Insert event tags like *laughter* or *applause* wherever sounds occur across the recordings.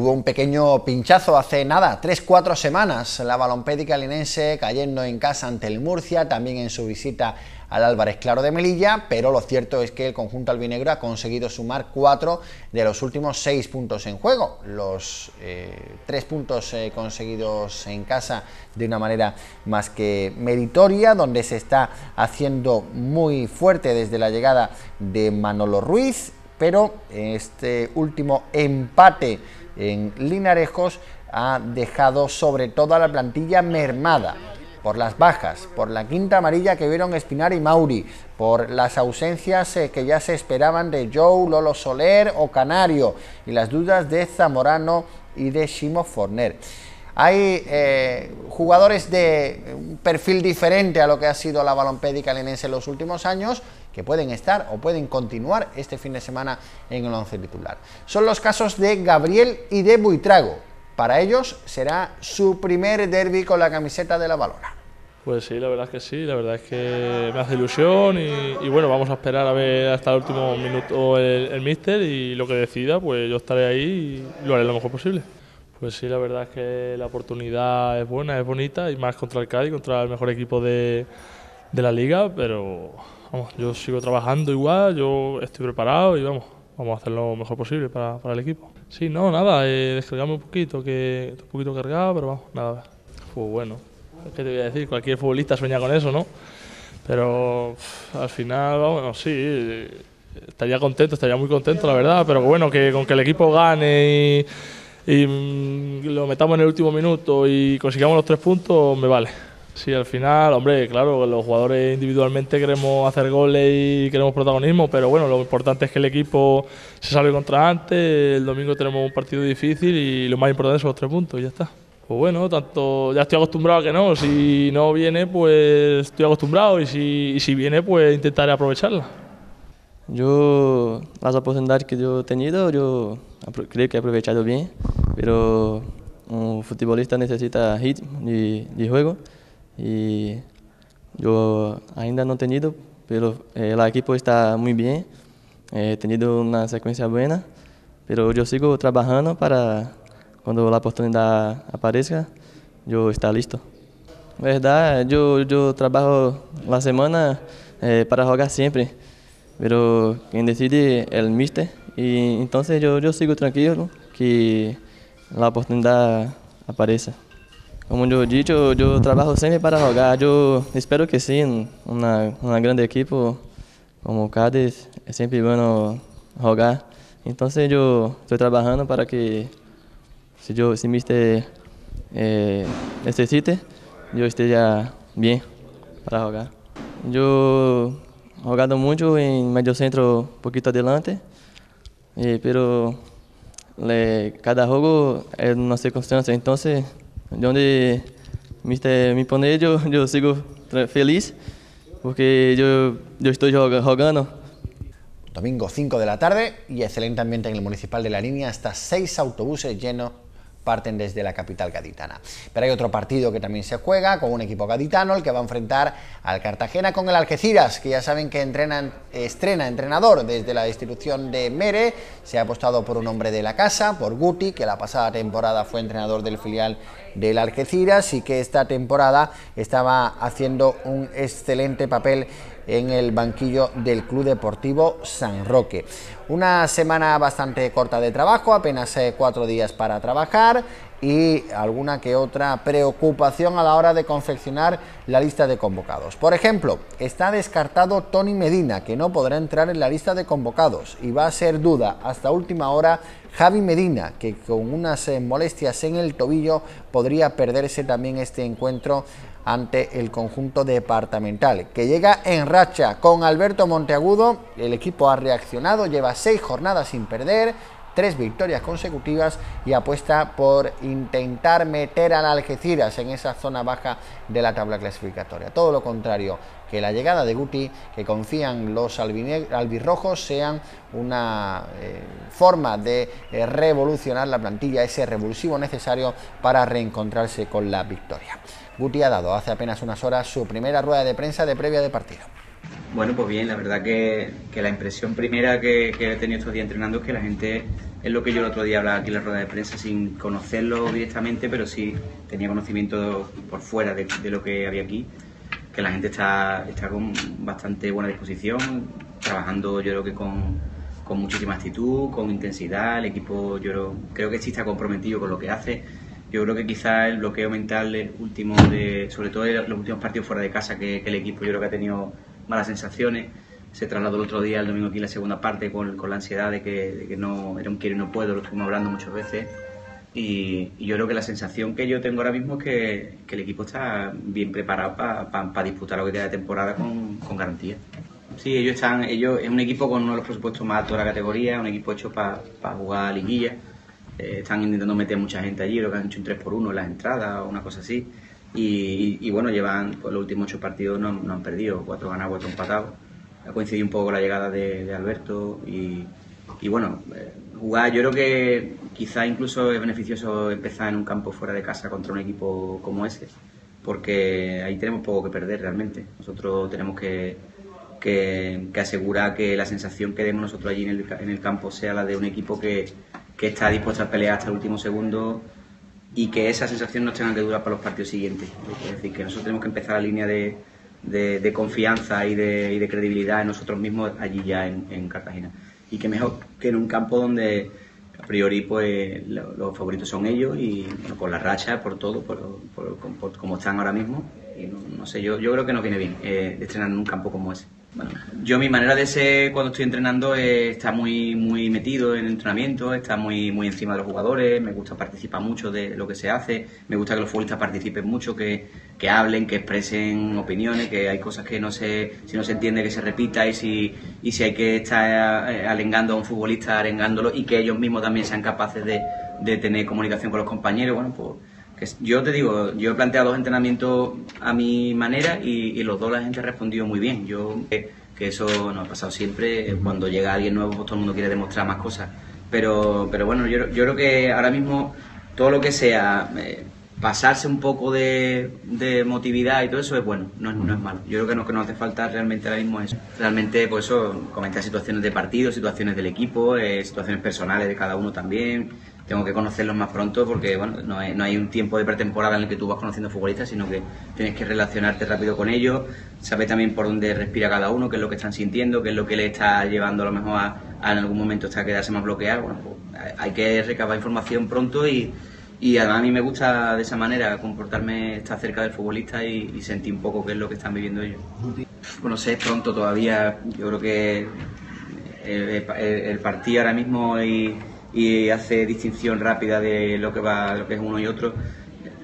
Tuvo un pequeño pinchazo hace nada, 3-4 semanas, la balompédica linense cayendo en casa ante el Murcia, también en su visita al Álvarez Claro de Melilla, pero lo cierto es que el conjunto albinegro ha conseguido sumar 4 de los últimos 6 puntos en juego. Los 3 eh, puntos eh, conseguidos en casa de una manera más que meritoria, donde se está haciendo muy fuerte desde la llegada de Manolo Ruiz, pero este último empate en Linarejos ha dejado sobre todo a la plantilla mermada por las bajas, por la quinta amarilla que vieron Espinar y Mauri, por las ausencias eh, que ya se esperaban de Joe, Lolo Soler o Canario y las dudas de Zamorano y de Shimo Forner. Hay eh, jugadores de un perfil diferente a lo que ha sido la balompédica linense en los últimos años que pueden estar o pueden continuar este fin de semana en el once titular. Son los casos de Gabriel y de Buitrago. Para ellos será su primer derby con la camiseta de la Balona. Pues sí, la verdad es que sí, la verdad es que me hace ilusión y, bueno, vamos a esperar a ver hasta el último minuto el, el míster y lo que decida, pues yo estaré ahí y lo haré lo mejor posible. Pues sí, la verdad es que la oportunidad es buena, es bonita y más contra el Cádiz, contra el mejor equipo de, de la liga, pero vamos, yo sigo trabajando igual, yo estoy preparado y vamos, vamos a hacer lo mejor posible para, para el equipo. Sí, no, nada, eh, descargamos un poquito, que un poquito cargado, pero vamos, nada, fue bueno. ¿Qué te voy a decir? Cualquier futbolista sueña con eso, ¿no? Pero al final, bueno, sí, estaría contento, estaría muy contento, la verdad, pero bueno, que con que el equipo gane y, y mm, lo metamos en el último minuto y consigamos los tres puntos, me vale. Sí, al final, hombre, claro, los jugadores individualmente queremos hacer goles y queremos protagonismo, pero bueno, lo importante es que el equipo se salve contra antes, el domingo tenemos un partido difícil y lo más importante son los tres puntos y ya está. Pues bueno, tanto ya estoy acostumbrado a que no, si no viene pues estoy acostumbrado y si, y si viene pues intentaré aprovecharla. Yo, las oportunidades que he tenido, yo creo que he aprovechado bien, pero un futbolista ritmo de, de y yo ainda no he tenido, pero eh, equipo está muy bien, he tenido una secuencia buena, pero yo sigo trabajando para cuando la oportunidad aparezca, yo estar listo. Verdad, yo, yo trabajo semana eh, para jugar siempre, pero quien decide es el mister y entonces yo, yo sigo tranquilo que la oportunidad aparezca. Como yo he dicho, yo trabajo siempre para jugar. Yo espero que sí, una, una grande equipo como Cádiz, es siempre bueno jugar. Entonces yo estoy trabajando para que si yo si mister eh, necesite, yo esté ya bien para jugar. Yo jugado mucho en medio centro, poquito adelante, eh, pero le, cada juego es una circunstancia, entonces donde me pone *laughs* yo, sigo feliz porque yo estoy jugando. Domingo 5 de la tarde y excelente ambiente en el Municipal de La Línea, hasta seis autobuses llenos parten desde la capital gaditana. Pero hay otro partido que también se juega con un equipo gaditano, el que va a enfrentar al Cartagena con el Algeciras, que ya saben que estrena entrenador desde la institución de Mere, se ha apostado por un hombre de la casa, por Guti, que la pasada temporada fue entrenador del filial del Algeciras y que esta temporada estaba haciendo un excelente papel en el banquillo del Club Deportivo San Roque. Una semana bastante corta de trabajo, apenas eh, cuatro días para trabajar y alguna que otra preocupación a la hora de confeccionar la lista de convocados. Por ejemplo, está descartado Tony Medina, que no podrá entrar en la lista de convocados y va a ser duda hasta última hora Javi Medina, que con unas eh, molestias en el tobillo podría perderse también este encuentro ante el conjunto departamental, que llega en racha con Alberto Monteagudo. El equipo ha reaccionado, lleva seis jornadas sin perder, tres victorias consecutivas y apuesta por intentar meter al Algeciras en esa zona baja de la tabla clasificatoria. Todo lo contrario que la llegada de Guti, que confían los albirrojos, sean una eh, forma de eh, revolucionar la plantilla, ese revulsivo necesario para reencontrarse con la victoria. Guti ha dado hace apenas unas horas su primera rueda de prensa de previa de partido. Bueno, pues bien, la verdad que, la impresión primera que, he tenido estos días entrenando es que la gente es lo que yo el otro día hablaba aquí en la rueda de prensa sin conocerlo directamente, pero sí tenía conocimiento por fuera de, lo que había aquí, que la gente está, está con bastante buena disposición, trabajando yo creo que con, con muchísima actitud, con intensidad, el equipo yo creo, que sí está comprometido con lo que hace. Yo creo que quizá el bloqueo mental último, de, sobre todo los últimos partidos fuera de casa, que, que el equipo yo creo que ha tenido malas sensaciones, se trasladó el otro día, el domingo aquí, la segunda parte, con, con la ansiedad de que, que, no era un quiero y no puedo, lo estuvimos hablando muchas veces. Y, yo creo que la sensación que yo tengo ahora mismo es que, que el equipo está bien preparado para disputar lo que queda de temporada con, con, garantía. Sí, ellos están, ellos es un equipo con uno de los presupuestos más altos de la categoría, un equipo hecho para jugar a liguilla. Eh, están intentando meter mucha gente allí, lo que han hecho un 3 por 1 en las entradas o una cosa así. Y, y, bueno, llevan pues, los últimos ocho partidos no, no han perdido, cuatro ganados, cuatro empatados ha coincidido un poco con la llegada de, Alberto y, bueno, eh, jugar, yo creo que quizá incluso es beneficioso empezar en un campo fuera de casa contra un equipo como ese, porque ahí tenemos poco que perder realmente. Nosotros tenemos que, que, asegurar que la sensación que demos nosotros allí en el, en el campo sea la de un equipo que, que está dispuesto a pelear hasta el último segundo y que esa sensación no tenga que durar para los partidos siguientes. Es decir, que nosotros tenemos que empezar la línea de de, confianza y de, y de, credibilidad en nosotros mismos allí ya en, Cartagena. Y que mejor que en un campo donde a priori pues los favoritos son ellos y por la racha, por todo, por, por, como están ahora mismo. Y no, sé, yo, yo creo que no viene bien eh, estrenar en un campo como ese. Bueno, yo mi manera de ser cuando estoy entrenando está muy muy metido en entrenamiento, está muy muy encima de los jugadores, me gusta participar mucho de lo que se hace, me gusta que los futbolistas participen mucho, que, que hablen, que expresen opiniones, que hay cosas que no se si no se entiende que se repita y si y si hay que estar eh, alengando a un futbolista arengándolo y que ellos mismos también sean capaces de, de tener comunicación con los compañeros, bueno, pues yo te digo, yo he planteado dos entrenamientos a mi manera y, los dos la gente ha respondido muy bien. Yo que eso nos ha pasado siempre. Cuando llega alguien nuevo, pues todo el mundo quiere demostrar más cosas. Pero, pero bueno, yo, yo creo que ahora mismo todo lo que sea eh, pasarse un poco de, de, motividad y todo eso es bueno, no, no es malo. Yo creo que lo que nos hace falta realmente ahora mismo es realmente, pues eso, comentar situaciones de partido, situaciones del equipo, eh, situaciones personales de cada uno también tengo que conocerlos más pronto porque bueno, no, hay, no hay un tiempo de pretemporada en el que tú vas conociendo futbolistas, sino que tienes que relacionarte rápido con ellos, saber también por dónde respira cada uno, qué es lo que están sintiendo, qué es lo que le está llevando a lo mejor a, en algún momento hasta quedarse más bloqueado. Bueno, pues, hay que recabar información pronto y, y además a mí me gusta de esa manera comportarme, estar cerca del futbolista y, sentir un poco qué es lo que están viviendo ellos. Bueno, sé pronto todavía, yo creo que el, el partido ahora mismo y y hace distinción rápida de lo que va lo que es uno y otro.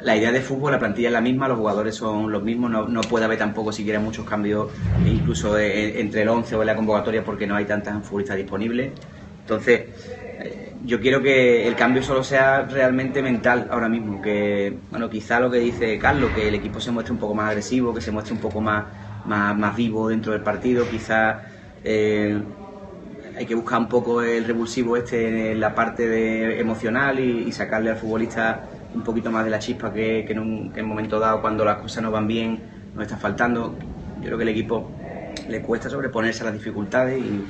La idea de fútbol, la plantilla es la misma, los jugadores son los mismos, no, no puede haber tampoco siquiera muchos cambios, incluso entre el 11 o la convocatoria, porque no hay tantas futbolistas disponibles. Entonces, eh, yo quiero que el cambio solo sea realmente mental ahora mismo, que, bueno, quizá lo que dice Carlos, que el equipo se muestre un poco más agresivo, que se muestre un poco más, más, más vivo dentro del partido, quizá eh, hay que buscar un poco el revulsivo este en la parte de emocional y, sacarle al futbolista un poquito más de la chispa que, en un, momento dado cuando las cosas no van bien nos está faltando. Yo creo que el equipo le cuesta sobreponerse a las dificultades y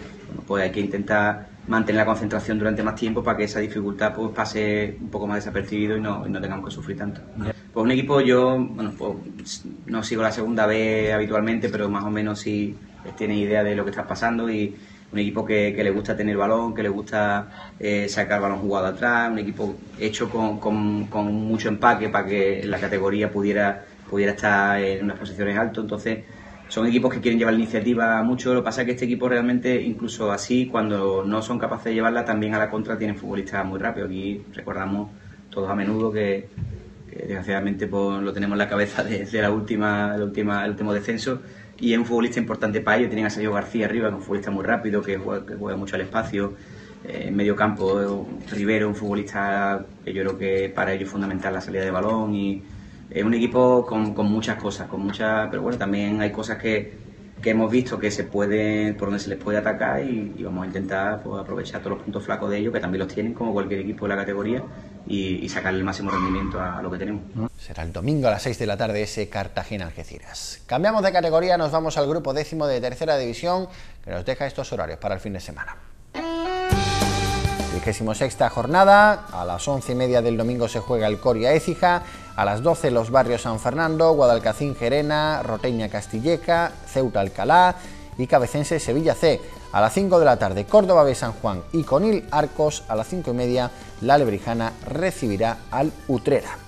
pues hay que intentar mantener la concentración durante más tiempo para que esa dificultad pues pase un poco más desapercibido y no, no tengamos que sufrir tanto. Pues un equipo yo, bueno, pues no sigo la segunda vez habitualmente, pero más o menos sí tiene idea de lo que está pasando y un equipo que, le gusta tener balón, que le gusta eh, sacar balón jugado atrás, un equipo hecho con, mucho empaque para que la categoría pudiera, pudiera estar en unas posiciones altas. Entonces, son equipos que quieren llevar la iniciativa mucho. Lo que pasa es que este equipo realmente, incluso así, cuando no son capaces de llevarla, también a la contra tienen futbolistas muy rápidos. Aquí recordamos todos a menudo que, desgraciadamente pues, lo tenemos en la cabeza desde la última, la última, el último descenso y es un futbolista importante para ellos. Tienen a Sergio García arriba, que es un futbolista muy rápido, que juega, mucho al espacio. Eh, en medio campo, Rivero, un futbolista que yo creo que para ellos es fundamental la salida de balón. y Es un equipo con, con muchas cosas, con muchas, pero bueno, también hay cosas que, que hemos visto que se puede, por donde se les puede atacar y, vamos a intentar pues, aprovechar todos los puntos flacos de ellos, que también los tienen como cualquier equipo de la categoría, y, sacar el máximo rendimiento a, lo que tenemos. Será el domingo a las 6 de la tarde ese Cartagena-Algeciras. Cambiamos de categoría, nos vamos al grupo décimo de tercera división, que nos deja estos horarios para el fin de semana. sexta jornada, a las once y media del domingo se juega el Coria Écija, a las 12 los barrios San Fernando, Guadalcacín Gerena, Roteña Castilleca, Ceuta Alcalá y Cabecense Sevilla C. A las 5 de la tarde Córdoba B San Juan y Conil Arcos, a las 5 y media la Lebrijana recibirá al Utrera.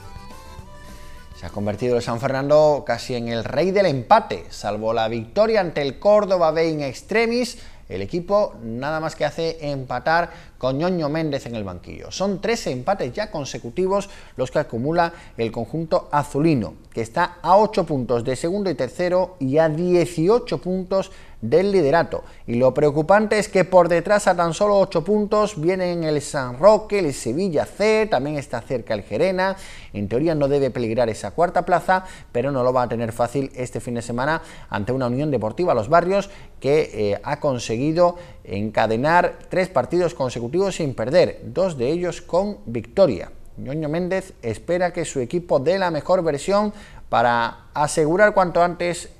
Se ha convertido el San Fernando casi en el rey del empate, salvo la victoria ante el Córdoba B in extremis el equipo nada más que hace empatar con Ñoño Méndez en el banquillo. Son 13 empates ya consecutivos los que acumula el conjunto azulino, que está a 8 puntos de segundo y tercero y a 18 puntos del liderato. Y lo preocupante es que por detrás a tan solo 8 puntos vienen el San Roque, el Sevilla C, también está cerca el Gerena. En teoría no debe peligrar esa cuarta plaza, pero no lo va a tener fácil este fin de semana ante una Unión Deportiva Los Barrios que eh, ha conseguido encadenar tres partidos consecutivos sin perder, dos de ellos con victoria. Ñoño Méndez espera que su equipo dé la mejor versión para asegurar cuanto antes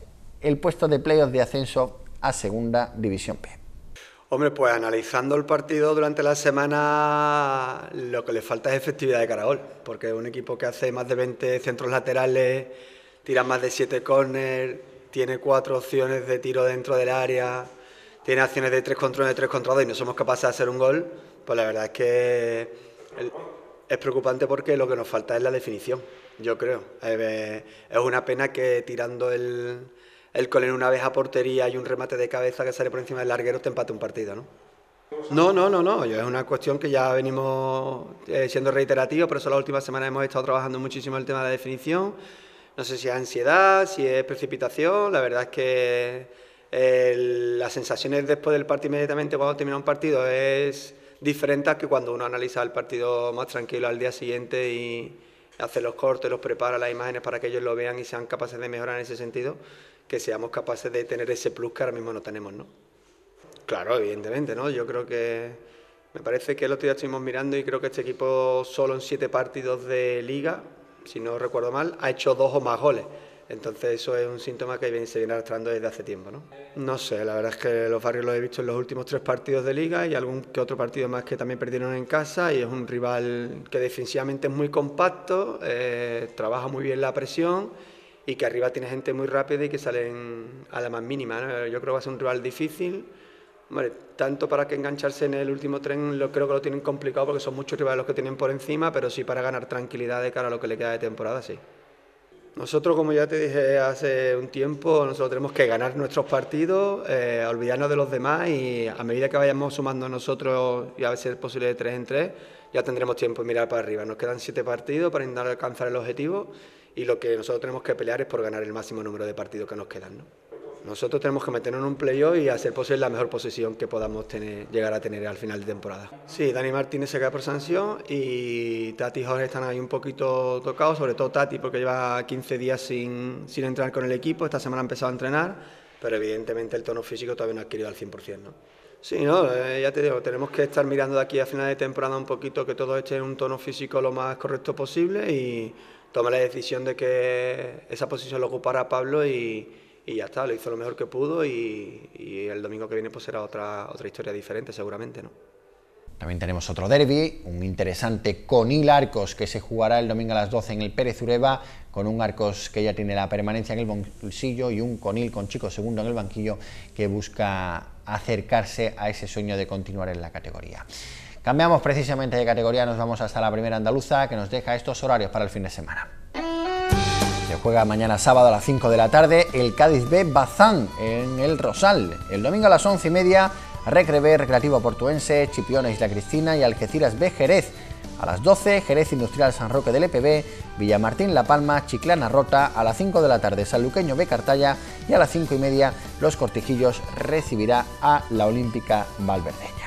el puesto de playoff de ascenso a Segunda División P. Hombre, pues analizando el partido durante la semana, lo que le falta es efectividad de Caragol, porque un equipo que hace más de 20 centros laterales, tira más de 7 córner, tiene cuatro opciones de tiro dentro del área, tiene acciones de 3 contra 1, de 3 contra 2 y no somos capaces de hacer un gol, pues la verdad es que es preocupante porque lo que nos falta es la definición, yo creo. Es una pena que tirando el el Colén una vez a portería y un remate de cabeza que sale por encima del larguero te empate un partido, ¿no? No, no, no, no. Es una cuestión que ya venimos eh, siendo reiterativos, por eso la última semana hemos estado trabajando muchísimo el tema de la definición. No sé si es ansiedad, si es precipitación. La verdad es que las sensaciones después del partido, inmediatamente cuando termina un partido, es diferente a que cuando uno analiza el partido más tranquilo al día siguiente y hace los cortes, los prepara las imágenes para que ellos lo vean y sean capaces de mejorar en ese sentido que seamos capaces de tener ese plus que ahora mismo no tenemos, ¿no? Claro, evidentemente, ¿no? Yo creo que me parece que el otro día estuvimos mirando y creo que este equipo solo en siete partidos de liga, si no recuerdo mal, ha hecho dos o más goles. Entonces eso es un síntoma que se viene arrastrando desde hace tiempo, ¿no? No sé, la verdad es que los barrios los he visto en los últimos tres partidos de liga y algún que otro partido más que también perdieron en casa y es un rival que defensivamente es muy compacto, eh, trabaja muy bien la presión y que arriba tiene gente muy rápida y que salen a la más mínima. Yo creo que va a ser un rival difícil. tanto para que engancharse en el último tren, lo, creo que lo tienen complicado porque son muchos rivales los que tienen por encima, pero sí para ganar tranquilidad de cara a lo que le queda de temporada, sí. Nosotros, como ya te dije hace un tiempo, nosotros tenemos que ganar nuestros partidos, eh, olvidarnos de los demás y a medida que vayamos sumando nosotros y a si es posible de tres en tres, ya tendremos tiempo de mirar para arriba. Nos quedan siete partidos para intentar alcanzar el objetivo y lo que nosotros tenemos que pelear es por ganar el máximo número de partidos que nos quedan. ¿no? Nosotros tenemos que meternos en un playoff y hacer posible la mejor posición que podamos tener, llegar a tener al final de temporada. Sí, Dani Martínez se queda por sanción y Tati y Jorge están ahí un poquito tocados, sobre todo Tati porque lleva 15 días sin, sin entrar con el equipo, esta semana ha empezado a entrenar, pero evidentemente el tono físico todavía no ha adquirido al 100%. ¿no? Sí, no, eh, ya te digo, tenemos que estar mirando de aquí a final de temporada un poquito que todo esté en un tono físico lo más correcto posible y tomé la decisión de que esa posición lo ocupara Pablo y, ya está, lo hizo lo mejor que pudo y, el domingo que viene pues será otra, otra historia diferente seguramente, ¿no? También tenemos otro derby, un interesante Conil Arcos que se jugará el domingo a las 12 en el Pérez Ureba, con un Arcos que ya tiene la permanencia en el bolsillo y un Conil con Chico segundo en el banquillo que busca acercarse a ese sueño de continuar en la categoría. Cambiamos precisamente de categoría, nos vamos hasta la primera andaluza que nos deja estos horarios para el fin de semana. Juega mañana sábado a las 5 de la tarde el Cádiz B Bazán en el Rosal. El domingo a las 11 y media Recre B Recreativo Portuense, Chipiona Isla Cristina y Algeciras B Jerez. A las 12 Jerez Industrial San Roque del EPB, Villamartín La Palma, Chiclana Rota, a las 5 de la tarde Sanluqueño B Cartaya y a las 5 y media Los Cortijillos recibirá a la Olímpica Valverdeña.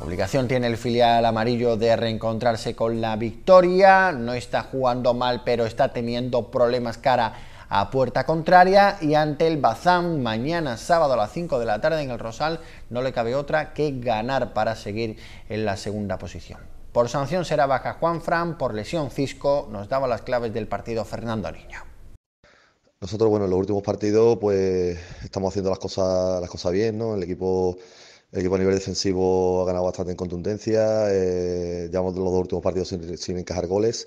Obligación tiene el filial amarillo de reencontrarse con la victoria, no está jugando mal pero está teniendo problemas cara a puerta contraria y ante el Bazán mañana sábado a las 5 de la tarde en el Rosal no le cabe otra que ganar para seguir en la segunda posición. Por sanción será baja Juan Fran, por lesión Cisco, nos daba las claves del partido Fernando Niño. Nosotros, bueno, en los últimos partidos, pues estamos haciendo las cosas, las cosas bien, ¿no? El equipo El equipo a nivel defensivo ha ganado bastante en contundencia, eh, llevamos los dos últimos partidos sin, encajar goles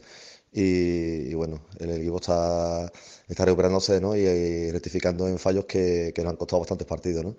y, bueno, el equipo está, está recuperándose ¿no? y, rectificando en fallos que, que, nos han costado bastantes partidos. ¿no?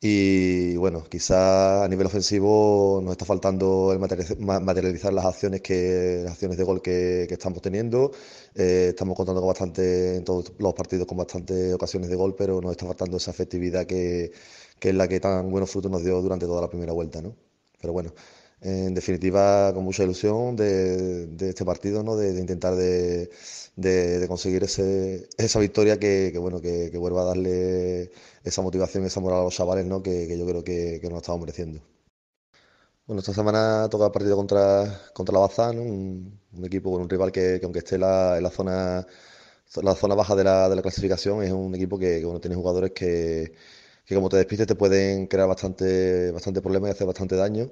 Y bueno, quizá a nivel ofensivo nos está faltando el materializar las acciones que las acciones de gol que, estamos teniendo. Eh, estamos contando con bastante en todos los partidos con bastantes ocasiones de gol, pero nos está faltando esa efectividad que, que es la que tan buenos frutos nos dio durante toda la primera vuelta, ¿no? Pero bueno, en definitiva, con mucha ilusión de, este partido, ¿no? de, intentar de, conseguir ese, esa victoria que, bueno, que, vuelva a darle esa motivación, esa moral a los chavales ¿no? que, yo creo que, nos estamos mereciendo. Bueno, esta semana toca el partido contra, contra la Bazán, un, equipo, un rival que, aunque esté en la zona la zona baja de la, de la clasificación, es un equipo que, bueno, tiene jugadores que, que como te despistes te pueden crear bastante, bastante problemas y hacer bastante daño.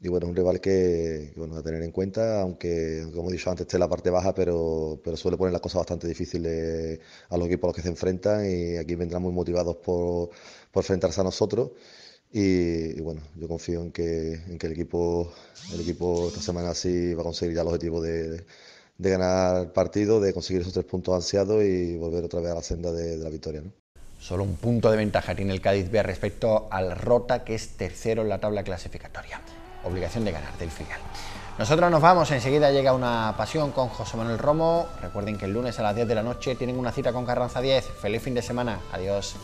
Y bueno, un rival que, bueno, a tener en cuenta, aunque como he dicho antes esté en la parte baja, pero, pero suele poner las cosas bastante difíciles a los equipos a los que se enfrentan y aquí vendrán muy motivados por, por enfrentarse a nosotros. Y, bueno, yo confío en que, en que el equipo el equipo esta semana sí va a conseguir ya el objetivo de, de ganar partido, de conseguir esos tres puntos ansiados y volver otra vez a la senda de, de la victoria. ¿no? Solo un punto de ventaja tiene el Cádiz B respecto al Rota, que es tercero en la tabla clasificatoria obligación de ganar del final. Nosotros nos vamos, enseguida llega una pasión con José Manuel Romo. Recuerden que el lunes a las 10 de la noche tienen una cita con Carranza 10. Feliz fin de semana, adiós.